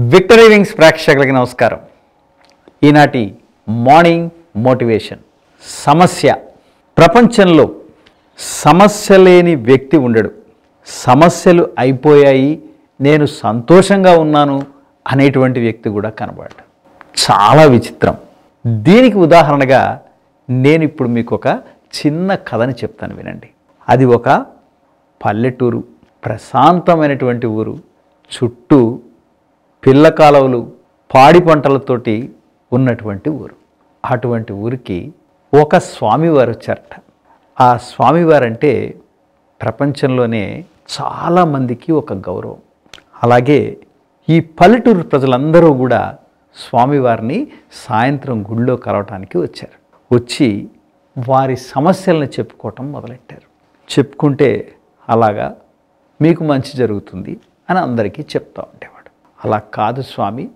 Victory wings ప్రేక్షకులకి నమస్కారం. ఈనాటి మార్నింగ్ మోటివేషన్. సమస్య. ప్రపంచంలో సమస్య లేని వ్యక్తి ఉండడు. సమస్యలు అయిపోయాయి నేను సంతోషంగా ఉన్నాను అనేటువంటి వ్యక్తి కూడా కనబడ్డాడు చాలా విచిత్రం. దీనికి ఉదాహరణగా నేను ఇప్పుడు మీకు ఒక చిన్న కథని చెప్తాను వినండి. అది ఒక పల్లెటూరు ప్రశాంతమైనటువంటి ఊరు చుట్టూ పిల్ల కాలువలు పాడి పంటలతోటి ఉన్నటువంటి ఊరు. అటువంటి ఊరికి ఒక స్వామివారు వచ్చారట ఆ స్వామివారంటే ప్రపంచంలోనే చాలామందికి ఒక గౌరవం. అలాగే ఈ పల్లెటూరు ప్రజలందరూ కూడా స్వామివారిని సాయంత్రం గుళ్ళో కలవటానికి వచ్చారు. వచ్చి వారి సమస్యలను చెప్పుకోవటం మొదలెట్టారు. చెప్పుకుంటే అలాగా మీకు మంచి జరుగుతుంది అని అందరికీ చెప్తా ఉండేవారు. అలా కాదు స్వామి.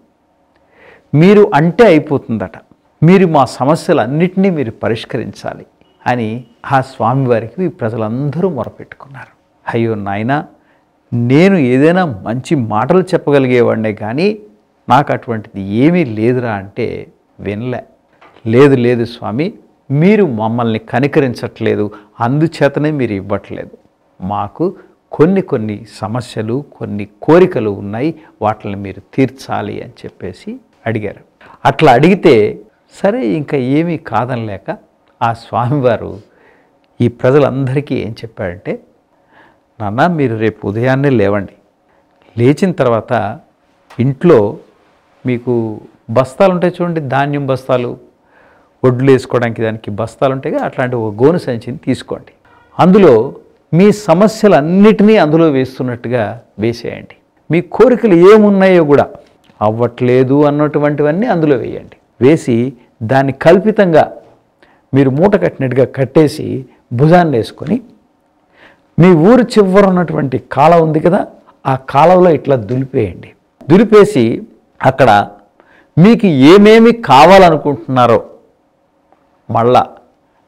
మీరు అంటే అయిపోతుందట. మీరు మా సమస్యలన్నింటినీ మీరు పరిష్కరించాలి అని ఆ స్వామివారికి ప్రజలందరూ మొరపెట్టుకున్నారు. అయ్యో నాయనా నేను ఏదైనా మంచి మాటలు చెప్పగలిగేవాడినే కానీ నాకు అటువంటిది ఏమీ లేదురా అంటే వినలే. లేదు లేదు స్వామి మీరు మమ్మల్ని కనికరించట్లేదు. అందుచేతనే మీరు ఇవ్వట్లేదు. మాకు కొన్ని కొన్ని సమస్యలు కొన్ని కోరికలు ఉన్నాయి. వాటిని మీరు తీర్చాలి అని చెప్పేసి అడిగారు. అట్లా అడిగితే సరే ఇంకా ఏమీ కాదనలేక ఆ స్వామివారు ఈ ప్రజలందరికీ ఏం చెప్పాడంటే నాన్న మీరు రేపు ఉదయాన్నే లేవండి. లేచిన తర్వాత ఇంట్లో మీకు బస్తాలు ఉంటాయి చూడండి ధాన్యం బస్తాలు. ఒడ్లు వేసుకోవడానికి దానికి బస్తాలు ఉంటాయి అట్లాంటి ఒక గోను సంచిని తీసుకోండి. అందులో మీ సమస్యలన్నిటినీ అందులో వేస్తున్నట్టుగా వేసేయండి. మీ కోరికలు ఏమున్నాయో కూడా అవ్వట్లేదు అన్నటువంటివన్నీ అందులో వేయండి. వేసి దాన్ని కల్పితంగా మీరు మూట కట్టినట్టుగా కట్టేసి భుజాన్ని వేసుకొని మీ ఊరు చివర ఉన్నటువంటి కాలువ ఉంది కదా ఆ కాలంలో ఇట్లా దులిపేయండి. దులిపేసి అక్కడ మీకు ఏమేమి కావాలనుకుంటున్నారో మళ్ళా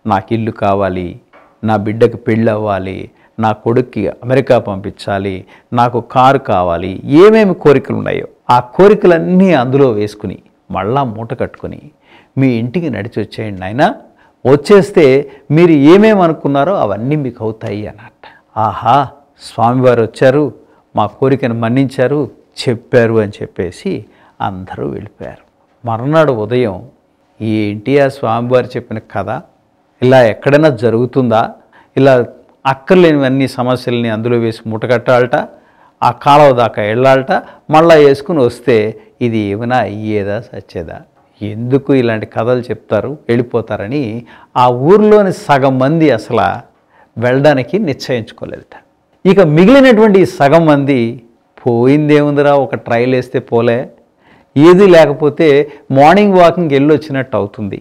నాకు ఇల్లు కావాలి నా బిడ్డకి పెళ్ళి అవ్వాలి నా కొడుక్కి అమెరికా పంపించాలి నాకు కారు కావాలి ఏమేమి కోరికలు ఉన్నాయో ఆ కోరికలన్నీ అందులో వేసుకుని మళ్ళా మూట కట్టుకొని మీ ఇంటికి నడిచి వచ్చేయండి నాయనా. వచ్చేస్తే మీరు ఏమేమి అనుకున్నారో అవన్నీ మీకు అవుతాయి అన్నట్ట. ఆహా స్వామివారు వచ్చారు మా కోరికను మన్నించారు చెప్పారు అని చెప్పేసి అందరూ వెళ్ళిపోయారు. మర్నాడు ఉదయం ఏంటి ఆ స్వామివారు చెప్పిన కథ? ఇలా ఎక్కడైనా జరుగుతుందా? ఇలా అక్కర్లేనివన్నీ సమస్యల్ని అందులో వేసి మూటకట్టాలట ఆ కాలువ దాకా వెళ్ళాలట మళ్ళా వేసుకుని వస్తే ఇది ఏమైనా అయ్యేదా సచ్చేదా? ఎందుకు ఇలాంటి కథలు చెప్తారు వెళ్ళిపోతారని ఆ ఊర్లోని సగం మంది అసలు వెళ్ళడానికి నిశ్చయించుకోలేదట. ఇక మిగిలినటువంటి సగం మంది పోయిందేముందిరా ఒక ట్రైల్ వేస్తే పోలే? ఏది లేకపోతే మార్నింగ్ వాకింగ్ వెళ్ళి వచ్చినట్టు అవుతుంది.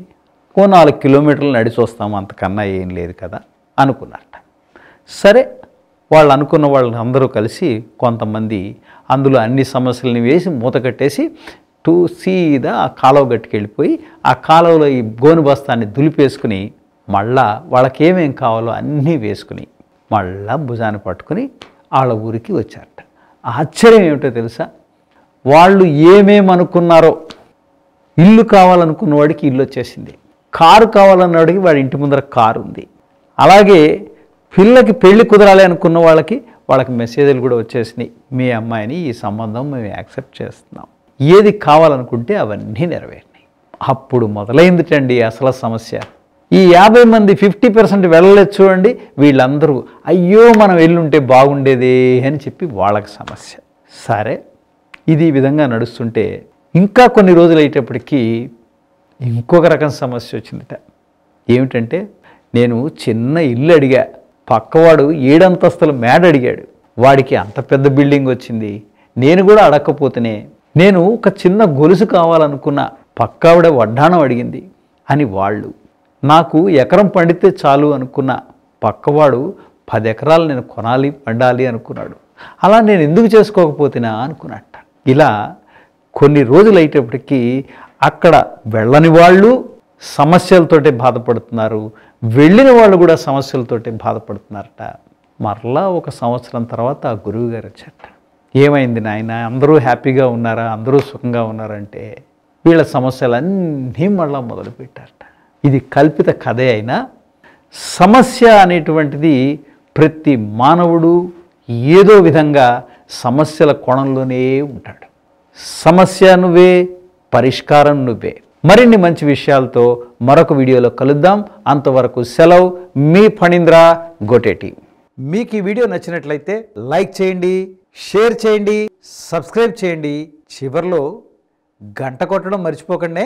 ఓ నాలుగు కిలోమీటర్లు నడిచి వస్తాం అంతకన్నా ఏం లేదు కదా అనుకున్నారట సరే వాళ్ళు అనుకున్న వాళ్ళు అందరూ కలిసి కొంతమంది అందులో అన్ని సమస్యలని వేసి మూత కట్టేసి టూ సీదా ఆ కాలువ గట్టుకు వెళ్ళిపోయి ఆ కాలువలో ఈ గోను బస్తాన్ని దులిపేసుకుని మళ్ళా వాళ్ళకి ఏమేం కావాలో అన్నీ వేసుకుని మళ్ళా భుజాన్ని పట్టుకుని వాళ్ళ ఊరికి వచ్చారట. ఆశ్చర్యం ఏమిటో తెలుసా? వాళ్ళు ఏమేమనుకున్నారో ఇల్లు కావాలనుకున్న వాడికి ఇల్లు వచ్చేసింది. కారు కావాలన్నవాడికి వాడి ఇంటి ముందర కారు ఉంది. అలాగే పిల్లకి పెళ్ళి కుదరాలి అనుకున్న వాళ్ళకి వాళ్ళకి మెసేజ్లు కూడా వచ్చేసినాయి. మీ అమ్మాయిని ఈ సంబంధం మేము యాక్సెప్ట్ చేస్తున్నాం. ఏది కావాలనుకుంటే అవన్నీ నెరవేరినాయి. అప్పుడు మొదలైందిటండి అసలు సమస్య. ఈ యాభై మంది ఫిఫ్టీ పర్సెంట్ వెళ్ళలేదు చూడండి వీళ్ళందరూ అయ్యో మనం వెళ్ళుంటే బాగుండేదే అని చెప్పి వాళ్ళకి సమస్య. సరే ఇది ఈ విధంగా నడుస్తుంటే ఇంకా కొన్ని రోజులు అయ్యేటప్పటికీ ఇంకొక రకం సమస్య వచ్చిందిట. ఏమిటంటే నేను చిన్న ఇల్లు అడిగా. పక్కవాడు ఏడంతస్తుల మేడ అడిగాడు. వాడికి అంత పెద్ద బిల్డింగ్ వచ్చింది. నేను కూడా అడగకపోతేనే నేను ఒక చిన్న గొలుసు కావాలనుకున్న పక్కావిడ వడ్డాణం అడిగింది అని వాళ్ళు. నాకు ఎకరం పండితే చాలు అనుకున్న పక్కవాడు పది ఎకరాలు నేను కొనాలి పండాలి అనుకున్నాడు. అలా నేను ఎందుకు చేసుకోకపోతేనా అనుకున్నట్ట. ఇలా కొన్ని రోజులు అయ్యేటప్పటికీ అక్కడ వెళ్ళని వాళ్ళు సమస్యలతోటే బాధపడుతున్నారు. వెళ్ళిన వాళ్ళు కూడా సమస్యలతోటే బాధపడుతున్నారట. మరలా ఒక సంవత్సరం తర్వాత ఆ గురువు గారు వచ్చారట. ఏమైంది నాయన? అందరూ హ్యాపీగా ఉన్నారా? అందరూ సుఖంగా ఉన్నారంటే వీళ్ళ సమస్యలన్నీ మళ్ళా మొదలుపెట్టారట. ఇది కల్పిత కథే అయినా సమస్య అనేటువంటిది ప్రతి మానవుడు ఏదో విధంగా సమస్యల కోణంలోనే ఉంటాడు. సమస్య నువ్వే పరిష్కారం నువ్వే. మరిన్ని మంచి విషయాలతో మరొక వీడియోలో కలుద్దాం. అంతవరకు సెలవు. మీ ఫణీంద్ర గోటేటి. మీకు ఈ వీడియో నచ్చినట్లయితే లైక్ చేయండి షేర్ చేయండి సబ్స్క్రైబ్ చేయండి. చివర్లో గంట కొట్టడం మర్చిపోకండి.